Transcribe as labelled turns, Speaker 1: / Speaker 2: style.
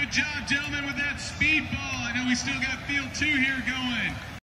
Speaker 1: Good job, gentlemen, with that speedball. I know we still got field two here going.